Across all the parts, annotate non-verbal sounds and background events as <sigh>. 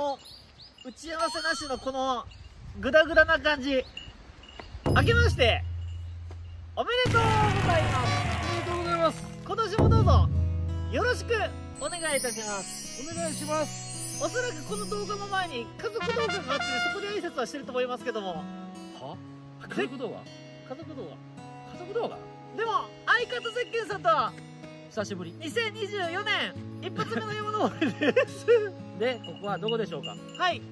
この打ち合わせなしのこのグダグダな感じ。明けましておめでとうございます。おめでとうございます。今年もどうぞよろしくお願いいたします。お願いします。おそらくこの動画の前に家族動画があってそこで挨拶はしてると思いますけども。は？家族動画？家族動画？家族動画？でも相方ゼッケンさんとは久しぶり。2024年一発目の山登りですでここはどこでしょうか？はい。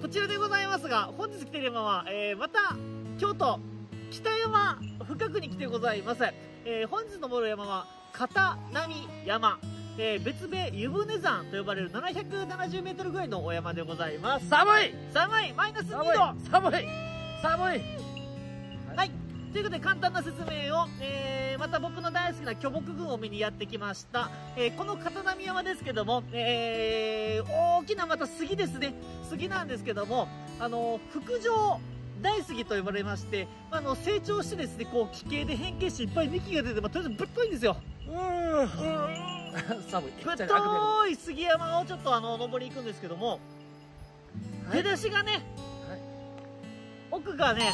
こちらでございますが本日来ている山は、えーまた京都北山深くに来てございます、えー本日登る山は片波山、えー別名湯船山と呼ばれる 770m ぐらいのお山でございます。寒い！寒い！マイナス2寒い度！寒い！寒い！はいということで簡単な説明を、えーまた僕の大好きな巨木群を見にやってきました、えーこの片波山ですけども、えー大きなまた杉ですね。杉なんですけどもあの副上大杉と呼ばれまして、あの成長してですねこう奇形で変形していっぱい幹が出て、まあ、とりあえずぶっといんですよ。寒い。ぶっとい。杉山をちょっとあの登り行くんですけども、出だしがね、はい。奥がね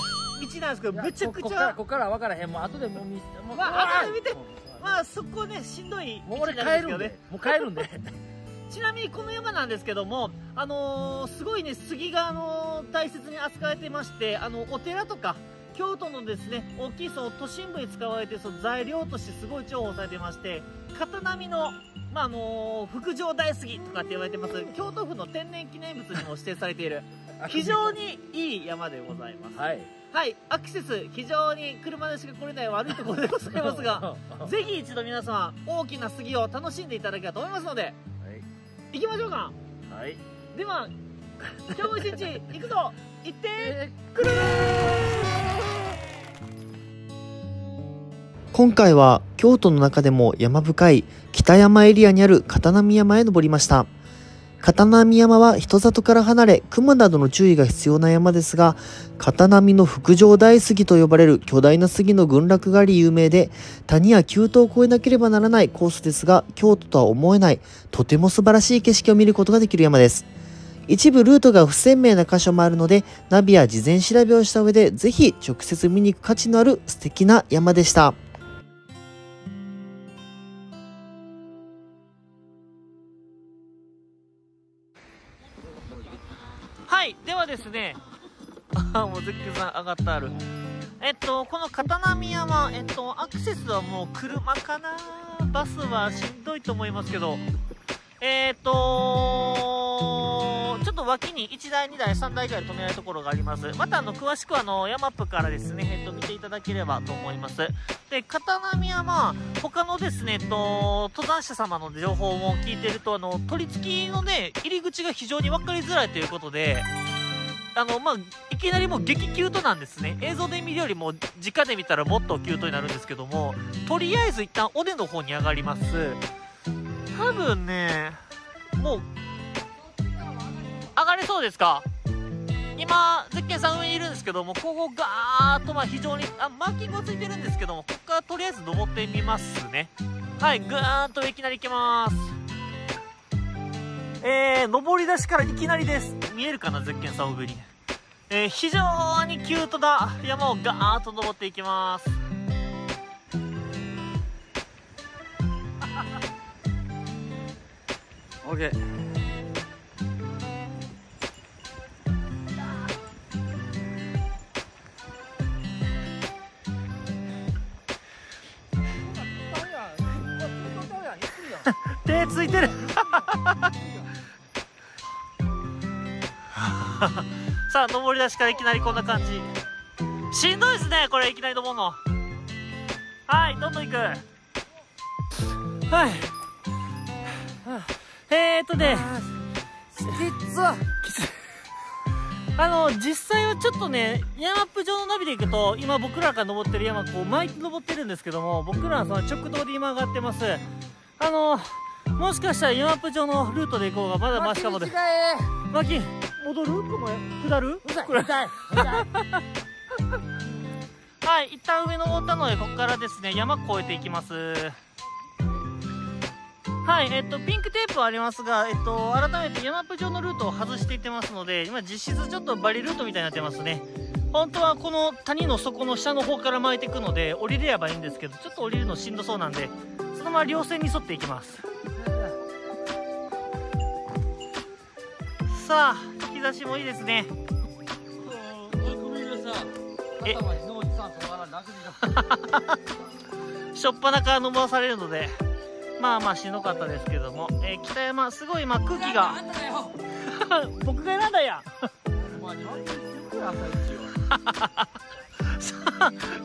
道なんですけどめちゃくちゃ。ここから分からへん。もう後でもう見せもうまあ後で見て。まあそこねしんどいもう俺道なんですけど帰るんで。もう帰るんで。<laughs> ちなみにこの山なんですけどもあのーすごいね杉があのー大切に扱われてましてあのお寺とか京都のですね大きいその都心部に使われてその材料としてすごい重宝されてまして片波のまああのー福上大杉とかって言われてます。京都府の天然記念物にも指定されている非常にいい山でございます。はい。はいアクセス非常に車でしか来れない悪いところでございますが <laughs> ぜひ一度皆様大きな杉を楽しんでいただけたらと思いますので行きましょうか。はい。はいでは今日も一日 <laughs> 行くぞ。行ってえくる今回は京都の中でも山深い北山エリアにある片波山へ登りました。片波山は人里から離れ、熊などの注意が必要な山ですが、片波の福上大杉と呼ばれる巨大な杉の群落があり有名で、谷や急登を越えなければならないコースですが、京都とは思えない、とても素晴らしい景色を見ることができる山です。一部ルートが不鮮明な箇所もあるので、ナビや事前調べをした上で、ぜひ直接見に行く価値のある素敵な山でした。ではですねああもうゼッケンさん上がってある。えっとこの片波山えっとアクセスはもう車かな？バスはしんどいと思いますけど。えっとちょっと脇に1台2台3台ぐらい止められるところがあります。またあの詳しくはあのヤマップからですねえっと見ていただければと思います。で片波山他のですね、えっと、登山者様の情報も聞いてると、あの、取り付きのね、入り口が非常に分かりづらいということで、あの、まあ、いきなりもう激キュートなんですね。映像で見るよりも、直で見たらもっとキュートになるんですけども、とりあえず一旦尾根の方に上がります。多分ね、もう、上がれそうですか？今、ゼッケンさん上にいるんですけども、ここガーッとまあ非常にあマーキングはついてるんですけども、ここからとりあえず登ってみますね。はい、ぐーんといきなり行きます。えー、登り出しからいきなりです。見えるかな、ゼッケンさん上に。えー、非常にキュートな山をガーッと登っていきます。オッケー手ついてる <laughs> さあ登り出しからいきなりこんな感じ。しんどいですねこれいきなり登るの。はいどんどん行く。はい。えーっとね。きつっあの実際はちょっとね山アップ上のナビで行くと今僕らが登ってる山こう巻いて登ってるんですけども僕らはその直道で今上がってます。あのもしかしたら山アップ上のルートで行こうがまだマシかもで間違え。巻き戻る？この下る？うざい。これうざい。いはい一旦上登ったのでここからですね。山越えていきます。はい、えっと、ピンクテープはありますが、えっと、改めて山プ上のルートを外していってますので、今実質ちょっとバリルートみたいになってますね。本当はこの谷の底の下の方から巻いていくので、降りればいいんですけど、ちょっと降りるのしんどそうなんで、そのまま稜線に沿っていきます。さあ、日差しもいいですね。え。しょっぱなから飲まされるので、まあまあしんどかったですけども、えー北山、すごい今空気が、<laughs> 僕が選んだや。<laughs>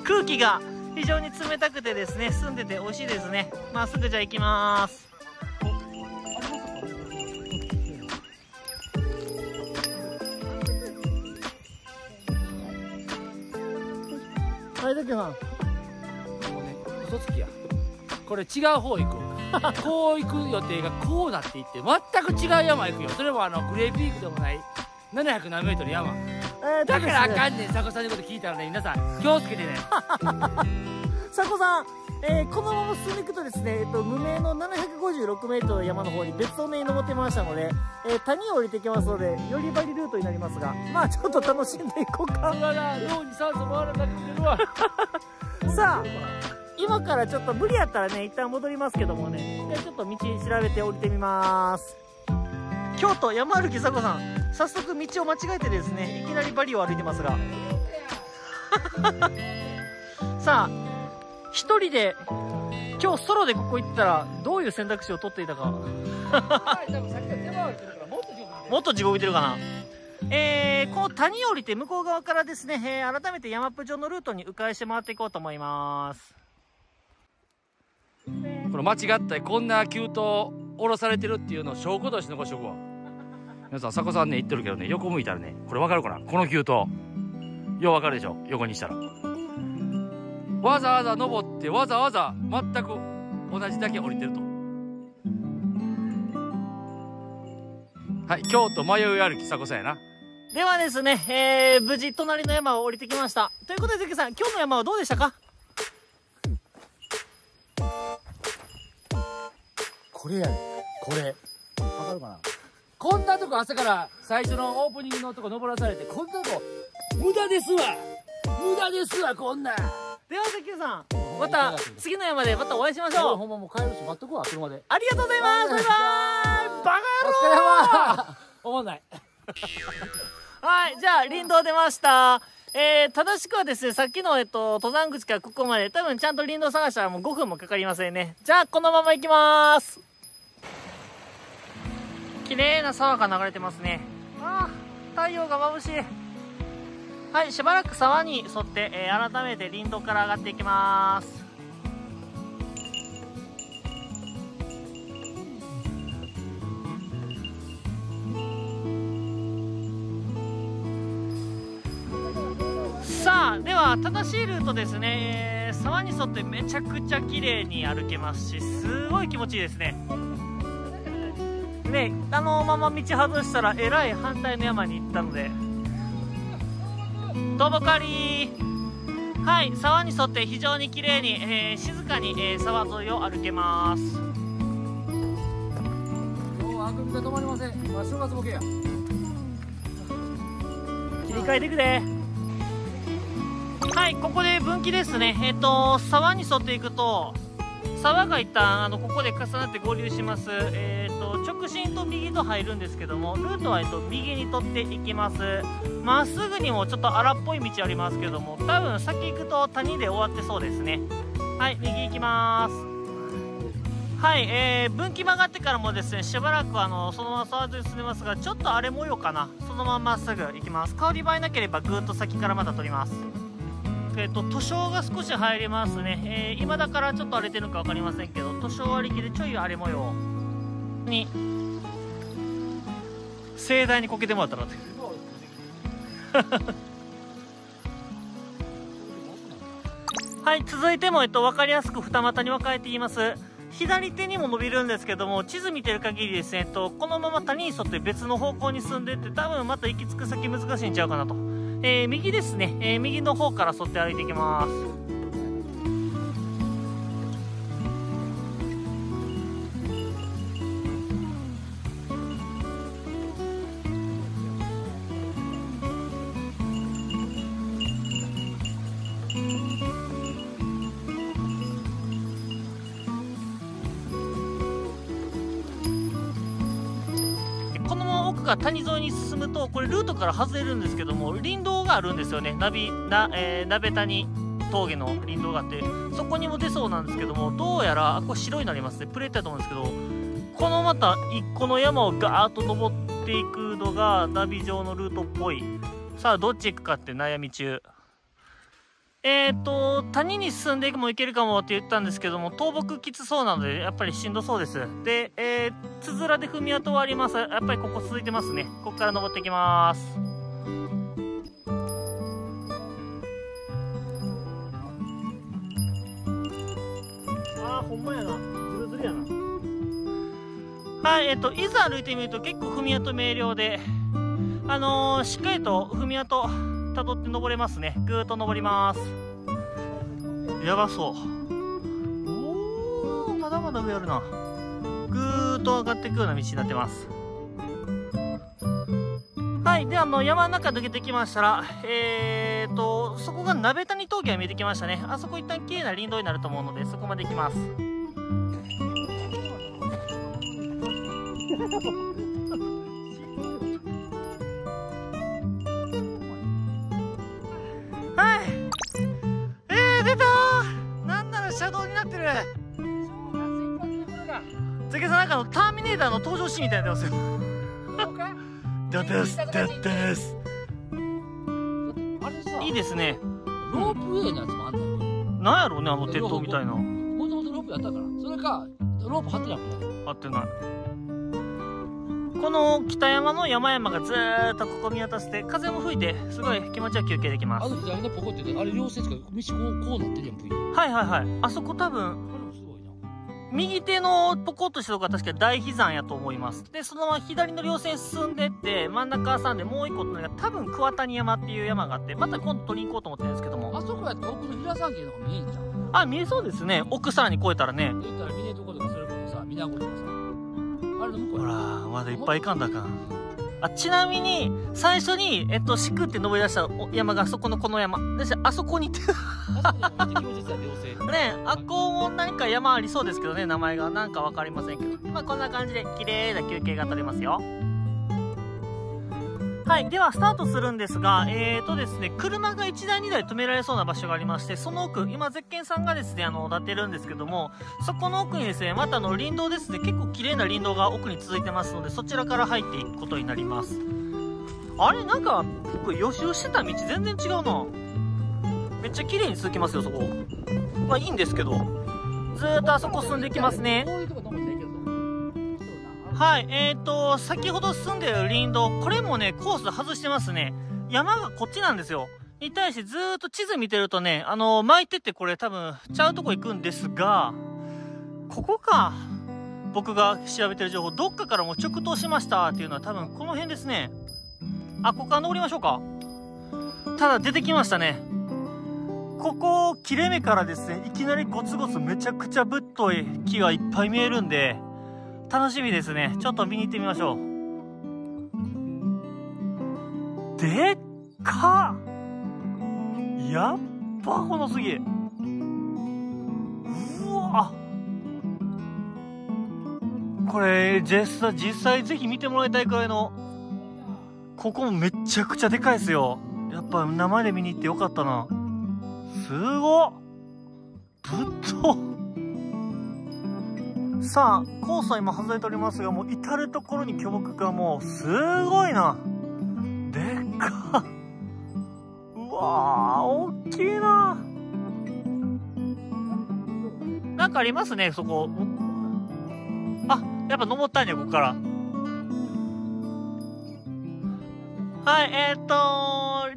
空気が非常に冷たくてですね澄んでて美味しいですね。まっすぐじゃあ行きますはいだけさんもうね嘘つきや。これ違う方行く <laughs> こう行く予定がこうなっていって全く違う山行くよ。それもあのグレーピークでもない700何メートル山。えー、だからあかんんねん佐古さんのこと聞いたらね皆さん気をつけてね。<laughs> 佐古さん、えーこのまま進んでいくとですね、えっと、無名の756メートルの山の方に別の目に登ってましたので、えー谷を降りてきますのでよりバリルートになりますがまあちょっと楽しんでいこうか。な脳に酸素回らなくなるわ <laughs> さあ今からちょっと無理やったらね一旦戻りますけどもね。一回ちょっと道調べて降りてみます。京都山歩き佐子さん早速道を間違えてですねいきなりバリを歩いてますが。<laughs> さあ一人で今日ソロでここ行ったらどういう選択肢を取っていたか。もっと地獄にもっと地獄いてるかな。えー、この谷を降りて向こう側からですね、えー改めて山っぷ上のルートに迂回して回っていこうと思います。これ間違ったこんな急登降ろされてるっていうのを証拠として残しとくわ。皆さん佐古さんね言ってるけどね横向いたらねこれ分かるかな？この急登。よう分かるでしょ？横にしたらわざわざ登ってわざわざ全く同じだけ降りてると。はい京都迷い歩き佐古さんやな。ではですね、えー、無事隣の山を降りてきました。ということで、関さん、今日の山はどうでしたか？これやねこれ。わかるかな？こんなとこ朝から最初のオープニングのとこ登らされてこんなとこ。無駄ですわ。無駄ですわこんなんでは、関さん、また次の山でまたお会いしましょう。ほんまもう帰るし待っとくわ車でありがとうございます。バイバイバお疲れ様おもんないカ野郎はい、じゃあ、林道出ました。えー、正しくはですね、さっきの、えっと、登山口からここまで、多分ちゃんと林道探したらもう5分もかかりませんね。じゃあ、このまま行きまーす。綺麗な沢が流れてますね。ああ、太陽が眩しい。はい、しばらく沢に沿って、えー改めて林道から上がっていきます。さあでは正しいルートですね、えー沢に沿ってめちゃくちゃ綺麗に歩けますしすごい気持ちいいですね。であのまま道外したらえらい反対の山に行ったので。どうもかりはい沢に沿って非常に綺麗に、えー静かに、えー沢沿いを歩けます。今日はあくびが止まりません。まあ正月ボケや。切り替えていくではいここで分岐ですね。えっ、と沢に沿っていくと沢が一旦あのここで重なって合流します。えっ、と直進と右と入るんですけどもルートは、えっと右に取っていきます。まっすぐにもちょっと荒っぽい道ありますけども多分先行くと谷で終わってそうですね。はい右行きます。はい、えー、分岐曲がってからもですねしばらくあのそのまま沢沿いに進んでますがちょっと荒れ模様かな。そのまままっすぐ行きます。香り映えなければぐっと先からまた取ります。えっ、と図書が少し入りますね、えー今だからちょっと荒れてるのか分かりませんけど図書割り切でちょい荒れ模様に盛大にこけてもらったらって <laughs> はい続いても、えっと、分かりやすく二股に分かれています。左手にも伸びるんですけども地図見てる限りですね、えっと、このまま谷に沿って別の方向に進んでって多分また行き着く先難しいんちゃうかなと、えー右ですね、えー右の方から沿って歩いていきます。谷沿いに進むとこれルートから外れるんですけども林道があるんですよね。ナビな、えー、鍋谷峠の林道があってそこにも出そうなんですけどもどうやらあこれ白になりますね。プレートやと思うんですけどこのまた1個の山をガーッと登っていくのがナビ上のルートっぽい。さあどっち行くかって悩み中。えっ、ー、と谷に進んでいくもいけるかもって言ったんですけども倒木きつそうなのでやっぱりしんどそうです。でえー、つづらで踏み跡はあります。やっぱりここ続いてますね。ここから登っていきます。あーほんまやな。ズルズルやな。はいえっ、ー、といざ歩いてみると結構踏み跡明瞭であのー、しっかりと踏み跡たどって登れますね。ぐーっと登ります。やばそう。おーまだまだ上あるな。ぐーっと上がっていくような道になってます。はいであの山の中抜けてきましたらえーとそこが鍋谷峠が見えてきましたね。あそこ一旦綺麗な林道になると思うのでそこまで行きます。関さんなんかのターミネーターの登場シーンみたいになってます？よダです。ダです。あれさいいですね。ロープウェイのやつもあんなんやろうねあの鉄塔みたいな。もともとロープやったから。それかロープ張ってないもんね。合ってないこの北山の山々がずーっとここ見渡せて風も吹いてすごい気持ちよく休憩できますあの左のポコってねあれ両線しか道こうこうなってるやん V はいはいはいあそこ多分右手のポコッとしたとこが確か大飛山やと思います。で、そのまま左の稜線進んでって、真ん中挟んでもう一個っていうのが多分桑谷山っていう山があって、また今度取りに行こうと思ってるんですけども。あそこやったら奥の平山家の方見えんじゃんあ、見えそうですね。奥さらに越えたらね。で言ったら峰とことかそれこそさ水子とかさほやら、まだいっぱい行かんだかん。あ、ちなみに、最初に、えっと、しくって登り出したお山がそこのこの山。で、あそこにって、<laughs> ね、あっこも何か山ありそうですけどね、名前が。なんかわかりませんけど。まあ、こんな感じで、綺麗な休憩が取れますよ。はい。では、スタートするんですが、えーとですね、車が1台2台止められそうな場所がありまして、その奥、今、ゼッケンさんがですね、あの、立てるんですけども、そこの奥にですね、またあの、林道ですね、結構綺麗な林道が奥に続いてますので、そちらから入っていくことになります。あれなんか、結構予習してた道全然違うな。めっちゃ綺麗に続きますよ、そこ。まあいいんですけど、ずーっとあそこ進んでいきますね。はい、えーと、先ほど進んでる林道、これもね、コース外してますね。山がこっちなんですよ。に対してずーっと地図見てるとね、あの巻いてってこれ多分、ちゃうとこ行くんですが、ここか。僕が調べてる情報、どっかからもう直通しましたっていうのは多分この辺ですね。あ、ここから登りましょうか。ただ出てきましたね。ここ、切れ目からですね、いきなりゴツゴツめちゃくちゃぶっとい木がいっぱい見えるんで、楽しみですね。ちょっと見に行ってみましょう。でっかやっぱこのすぎ。うわこれ、実際、実際ぜひ見てもらいたいくらいの、ここもめちゃくちゃでかいですよ。やっぱ生で見に行ってよかったな。すごっぶっとさあ、コースは今外れておりますが、もう至る所に巨木がもう、すごいな。でっか。うわ、大きいな。なんかありますね、そこ。あ、やっぱ登ったんや、ここから。はい、えー、っと、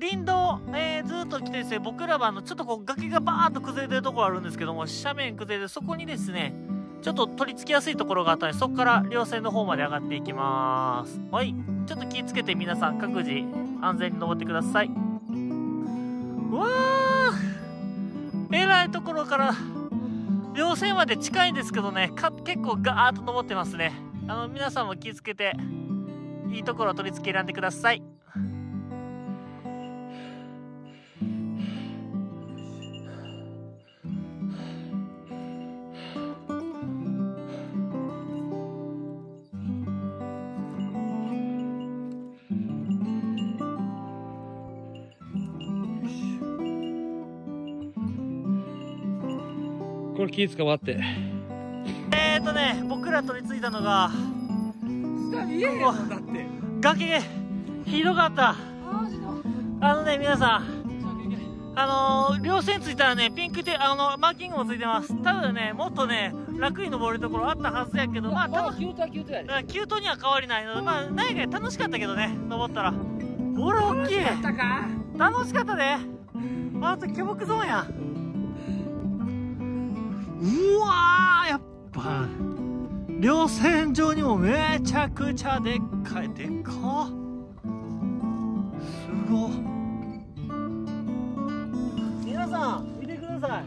林道、えー、ずっと来てですね、僕らはあの、ちょっとこう、崖がバーっと崩れてるところあるんですけども、斜面崩れて、そこにですね、ちょっと取り付きやすいところがあったので、そこから稜線の方まで上がっていきます。はい。ちょっと気をつけて皆さん各自安全に登ってください。うわーえらいところから、稜線まで近いんですけどね、結構ガーッと登ってますね。あの、皆さんも気をつけて、いいところを取り付け選んでください。これ気使わって。えーとね僕ら取り付いたのが下見えへんもんだって。崖ひどかった。あのね皆さんあのー、両線ついたらねピンクであのマーキングもついてます。ただねもっとね楽に登るところあったはずやけどまあたキュートはキュートやで急登には変わりないのでまあ何やか楽しかったけどね登ったら。ほら大きい。ったか？楽しかったねあと巨木ゾーンやうわーやっぱ稜線上にもめちゃくちゃでっかいでっか。すご。皆さん見てください。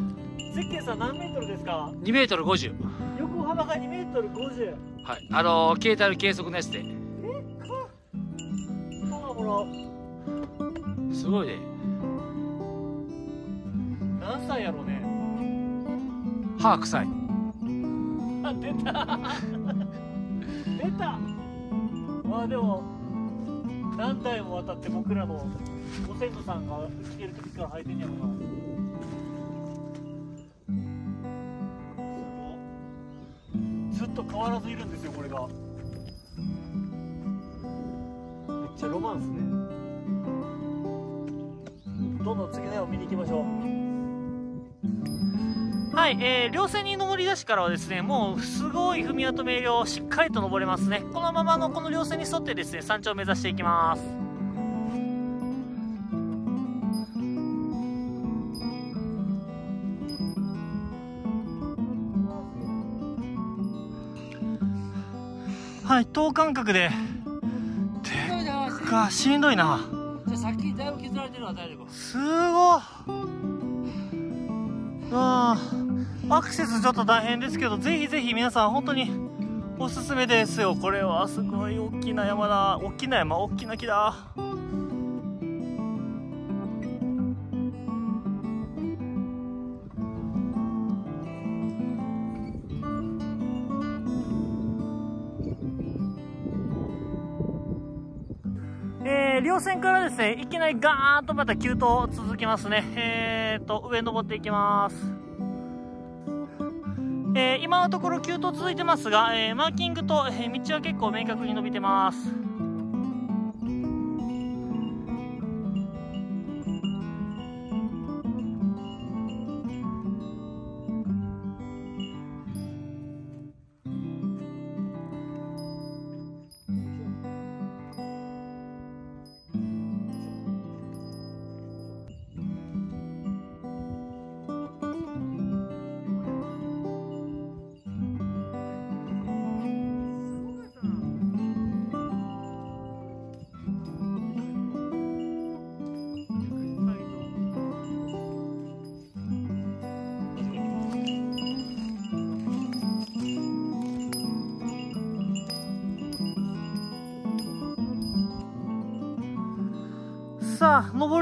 ゼッケンさん何メートルですか？2メートル50横幅が2メートル50はい。あのー、携帯の計測のやつで。でっかほらほら。すごいね。何歳やろうね歯臭い。<laughs> あ出た。出た。<laughs> まあでも何代も渡って僕らのご先祖さんが来てる時から履いてんやろな。ずっと変わらずいるんですよこれが。めっちゃロマンスね。どんどん次の絵を見に行きましょう。はい、えー、稜線に登り出しからはですね、もうすごい踏み跡明瞭、しっかりと登れますね。このままのこの稜線に沿ってですね、山頂を目指していきます。はい、等間隔で、でっか、しんどいな。じゃあさっきだいぶ削られてるわ大丈夫すごっあアクセスちょっと大変ですけどぜひぜひ皆さん本当におすすめですよ。これはすごい大きな山だ。大きな山大きな木だ。線からですね、いきなりガーンとまた急登続きますね。えーと、上登っていきます。えー、今のところ急登続いてますが、えー、マーキングと、えー、道は結構明確に伸びてます。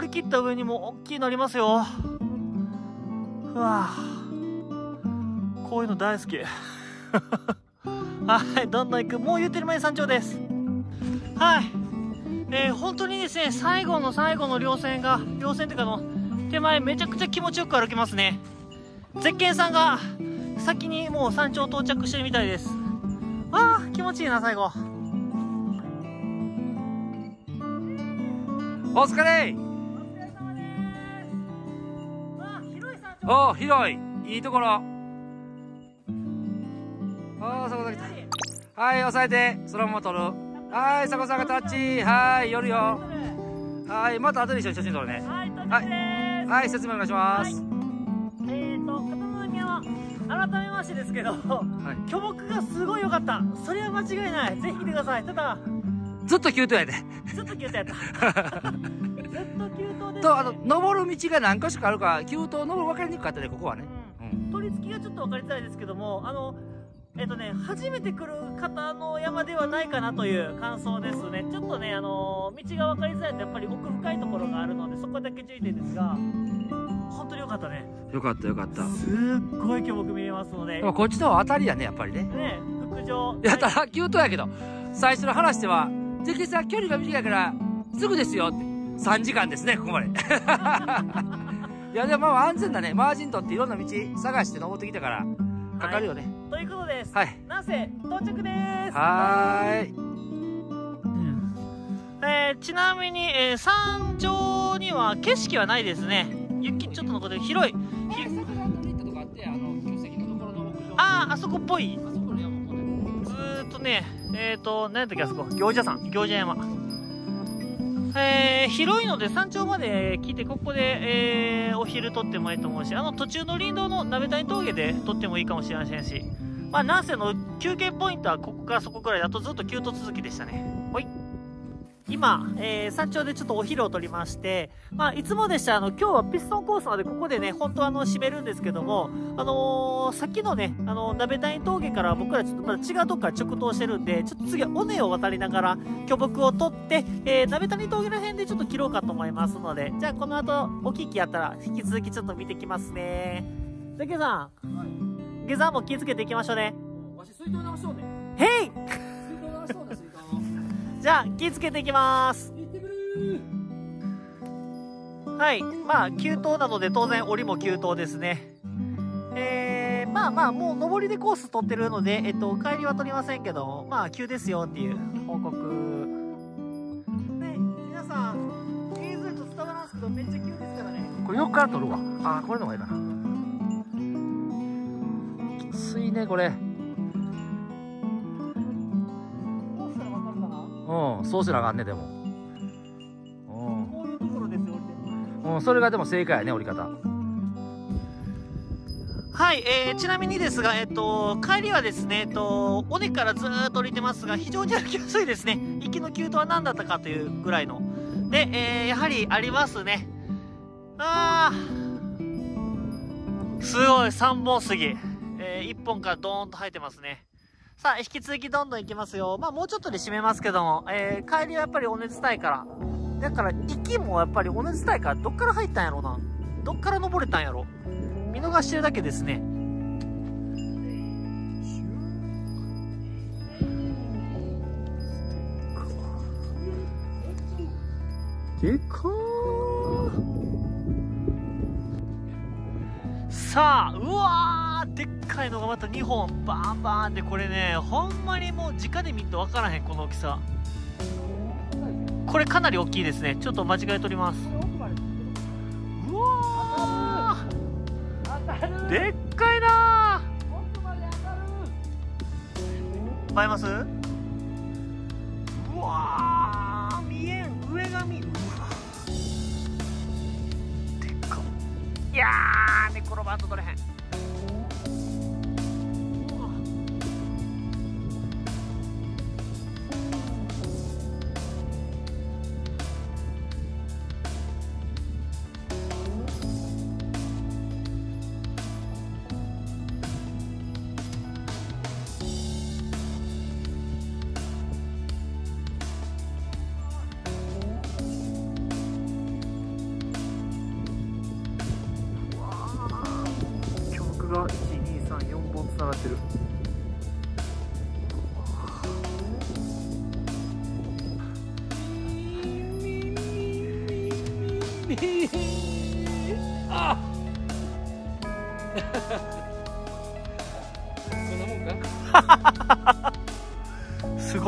り切った上にも大きいのありますよ。うわこういうの大好き。<laughs> はい、どんどん行く。もう言ってる前に山頂です。はい。えー、本当にですね、最後の最後の稜線が、稜線っていうかの、手前めちゃくちゃ気持ちよく歩けますね。ゼッケンさんが、先にもう山頂到着してるみたいです。ああ、気持ちいいな、最後。お疲れ広い山頂。お広いいいところおーそこだけはい押さえてそのまま撮るはい佐古さんがタッチはい寄るよはいまた後で一緒に写真撮るねはい。はい説明お願いしますえーと、片宮は改めましてですけど、はい巨木がすごい良かった。それは間違いない。ぜひ来てください。ただ、ずっと急登やでずっと急登やった。<laughs> ずっと急登で、ね。とあの登る道が何箇所かあるから急登登る分かりにくかったねここはね。うん。うん。取り付きがちょっと分かりづらいですけども、あの、えっ、とね、初めて来る方の山ではないかなという感想ですね。ちょっとね、あの道が分かりづらいとやっぱり奥深いところがあるので、そこだけ注意点ですが、本当に良かったね。よかったよかった。すっごい巨木見えますので。で、もこっちの当たりやねやっぱりね。ね、副上。やったら急登やけど最初の話では「関さん距離が短いからすぐですよ」って3時間ですねここまで <laughs> いやでもまあ安全だねマージン取っていろんな道探して登ってきたからかかるよねということです。はいなんせ、到着です。はーいえーちなみに、えー山頂には景色はないですね。雪ちょっと残ってる広い。ひああ、あそこっぽい。ずーっとね、えっ、ー、と、何やったっけ、あそこ。行者山。行者山。えー、広いので山頂まで来て、ここで、えー、お昼撮ってもいいと思うし、あの途中の林道の鍋谷峠で撮ってもいいかもしれませんし、まあ、なんせの休憩ポイントはここからそこくらいだとずっと急登続きでしたね。今、えー、山頂でちょっとお昼を取りまして、まあ、いつもでしたら、あの、今日はピストンコースまでここでね、本当はあの、閉めるんですけども、あのー、さっきのね、あの、鍋谷峠から僕らちょっとまだ違うとこから直通してるんで、ちょっと次は尾根を渡りながら、巨木を取って、えー、鍋谷峠の辺でちょっと切ろうかと思いますので、じゃあこの後、お聞きやったら、引き続きちょっと見てきますね。じゃあ、ゲさん。ゲさんも気をつけていきましょうね。わし水筒直しとうねへいじゃあ、気をつけていきます。はい。まあ、急登なので当然、檻も急登ですね。えー、まあまあ、もう上りでコース取ってるので、えっと、帰りは取りませんけど、まあ、急ですよっていう報告。ね、皆さん、映像と伝わらんすけど、めっちゃ急ですからね。これ横から撮るわあーこれの方がいいかなきついねこれうんそうしなあかんねでもこういうところですよ、降りてうん、うん、それがでも正解やね折り方はい、えー、ちなみにですが、えっと、帰りはですね、えっと、尾根からずーっと降りてますが、非常に歩きやすいですね。行きの急登は何だったかというぐらいの。で、えー、やはりありますね。あー、すごい、3本杉。えー、1本からドーンと生えてますね。さあ、引き続きどんどん行きますよ。まあ、もうちょっとで締めますけども、えー、帰りはやっぱり尾根伝いから。だから、行きもやっぱり尾根伝いから、どっから入ったんやろな。どっから登れたんやろ。見逃してるだけですね。でかさあ、うわーかいのがまた2本バンバンってこれね、ほんまにもう直で見ると分からへん、この大きさ。これかなり大きいですね。ちょっと間違えとります。うわでっかいなー映えます？うわー見えん上が見うわでっかいやー寝転ばんと取れへん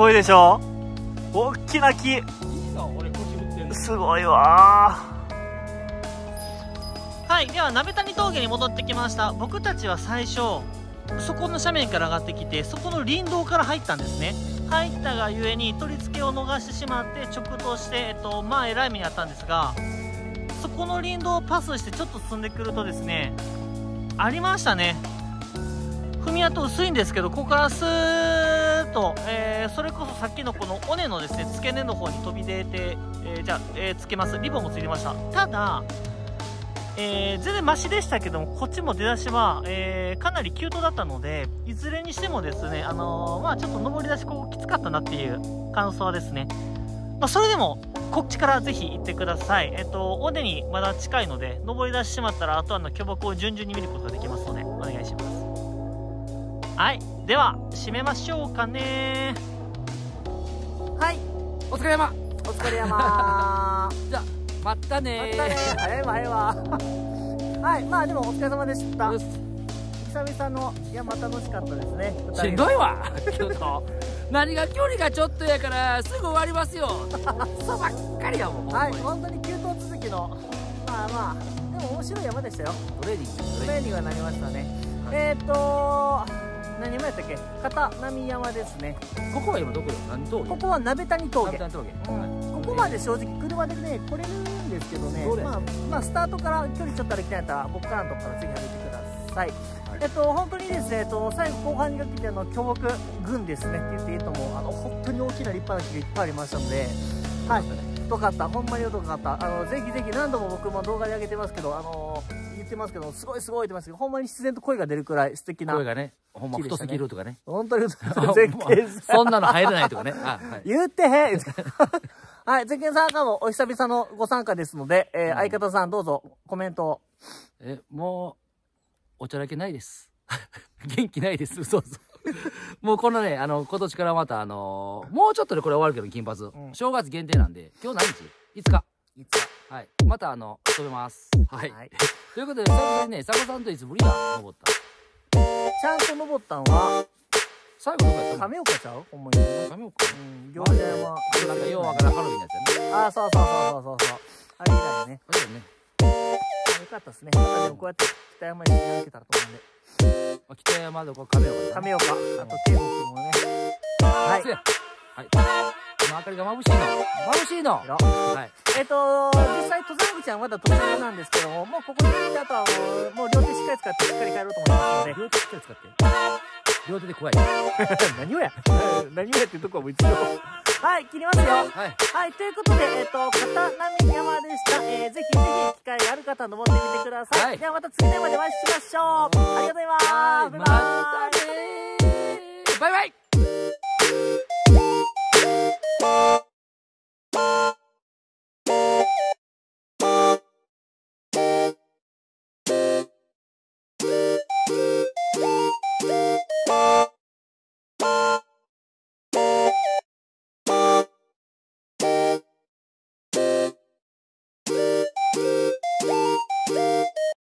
ごいでしょ？大きな木。すごいわ。はいでは鍋谷峠に戻ってきました。僕たちは最初そこの斜面から上がってきてそこの林道から入ったんですね。入ったがゆえに取り付けを逃してしまって直通して、えっと、まあえらい目にあったんですがそこの林道をパスしてちょっと進んでくるとですねありましたね。踏み跡薄いんですけどここからスーッと、えーそれこそさっきのこの尾根のですね付け根の方に飛び出て、えーじゃあ、えーつけますリボンもついてましたただ、えー全然マシでしたけどもこっちも出だしは、えーかなり急登だったのでいずれにしてもですねあのーまあちょっと登り出しここきつかったなっていう感想はですねまあ、それでもこっちからぜひ行ってください。えっと、尾根にまだ近いので、登り出してしまったら、あとはあの巨木を順々に見ることができますので、お願いします。はい。では、締めましょうかね。はい。お疲れ様。お疲れ山 <laughs> じゃあまたね。またね。早いわ早いわ。<laughs> はい。まあでもお疲れ様でした。久々の山楽しかったですね。しんどいわ。ちょっと。何が距離がちょっとやからすぐ終わりますよ。<laughs> そうばっかりやもんはい。本当に急登続きの。まあまあ。でも面白い山でしたよ。トレーニングトレーニング。がなりましたね。えっ、ー、と何山やったっけ？片波山ですね。ここは今どこよ？何峠？ここは鍋谷峠。何峠。うん、ここまで正直車でね来れるんですけどね。どれ？まあ、まあスタートから距離ちょっと歩きたいんやったら僕からのとこからぜひ歩いてください、えっと本当にですね、えっと、最後後半にかけての巨木群ですねって言っていいと思うあの本当に大きな立派な木がいっぱいありましたのではい太かった。ほんまに太かった。あのぜひぜひ何度も僕も動画で上げてますけどあの言ってますけどすごいすごい言ってますけどほんまに自然と声が出るくらい素敵な声がねほんま太すぎるとかね。本当に <laughs> 絶景そんなの入らないとかね。あはい。言ってへん。はい、ゼッケンさんからもお久々のご参加ですので、えーうん。相方さんどうぞコメントを。えもうおちゃらけないです。<laughs> 元気ないです。そうそう <laughs> もうこのねあの今年からまたあのーもうちょっとでこれ終わるけど金髪、ん。正月限定なんで今日何日 ?5 日いつはい。またあの遊べます。はい、はい。ということで久々にね佐古さんといつぶりだ？登った。ちゃんと登ったんは、最後どこやったの？亀岡ちゃう？ほんまに。亀岡？うん、行者山。なんかようわからんハロウィンのやつやね。あー、そうそうそうそうそうそう。あれ以来ね。あれだよね。よかったですね。またでもこうやって北山に歩けたらと思うんで。まあ北山でこれ亀岡亀岡、あと天国もね。はい。はい。今明かりが眩しいの。眩しいの。色はい。えっ、と、実際登山口はまだ途中なんですけども、もうここに来てあとはもう、両手しっかり使ってしっかり帰ろうと思いますので。両手しっかり使って。両手で怖い。<laughs> 何をや。<laughs> 何をやってとこはもう一度はい、切りますよ。はい。はい、ということで、えっ、ー、と、片波山でした。えー、ぜひぜひ機会がある方、登ってみてください。はい、ではまた次のまでお会いしましょう。ありがとうございます。バイバイ。またねバイバイ